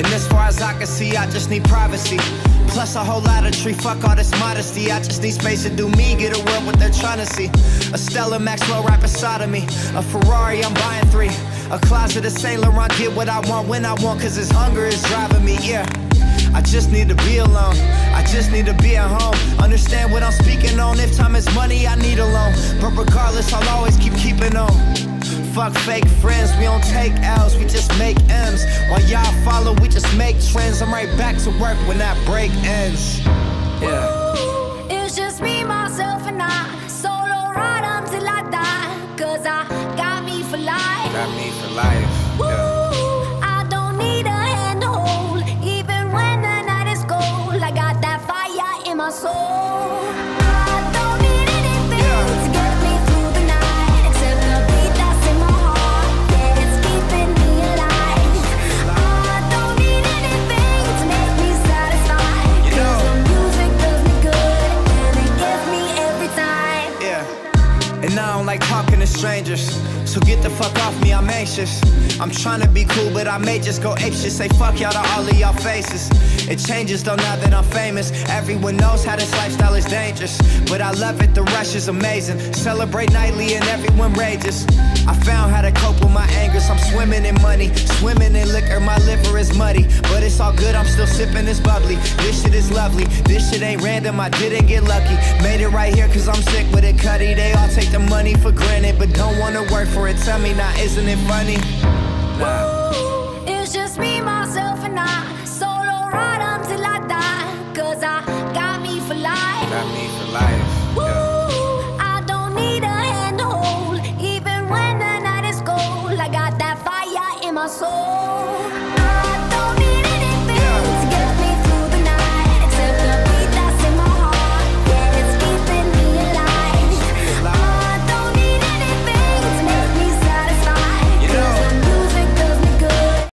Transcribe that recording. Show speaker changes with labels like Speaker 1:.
Speaker 1: And as far as I can see, I just need privacy. Plus a whole lot of tree, fuck all this modesty. I just need space to do me, get a world what they're trying to see. A Stella Maxwell right beside of me. A Ferrari, I'm buying three. A closet of Saint Laurent, get what I want when I want, cause this hunger is driving me, yeah. I just need to be alone. I just need to be at home. Understand what I'm speaking on. If time is money, I need a loan. But regardless, I'll always keep keeping on. Fuck fake friends, we don't take L's, we just make M's. While y'all follow, we just make trends. I'm right back to work when that break ends. Yeah.
Speaker 2: It's just me, myself, and I. Solo ride until I die. Cause I got me for life.
Speaker 1: Got me for life.
Speaker 2: I don't need And
Speaker 1: I don't like talking to strangers. So get the fuck off me, I'm anxious. I'm trying to be cool, but I may just go shit. Say fuck y'all to all of y'all faces. It changes though now that I'm famous. Everyone knows how this lifestyle is dangerous. But I love it, the rush is amazing. Celebrate nightly and everyone rages. I found how to cope with my angers. I'm swimming in money, swimming in liquor. My liver is muddy, it's all good. I'm still sipping this bubbly. This shit is lovely. This shit ain't random. I didn't get lucky. Made it right here cause I'm sick with it, Cuddy. They all take the money for granted, but don't wanna work for it. Tell me now, isn't it funny? Nah.
Speaker 2: It's just me, myself, and I. Solo ride until I die. Cause I got me for life.
Speaker 1: Got me for life.
Speaker 2: Woo! I don't need a hand to hold. Even when the night is cold, I got that fire in my soul.